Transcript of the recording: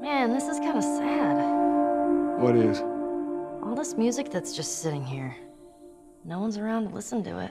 Man, this is kind of sad. What is? All this music that's just sitting here. No one's around to listen to it.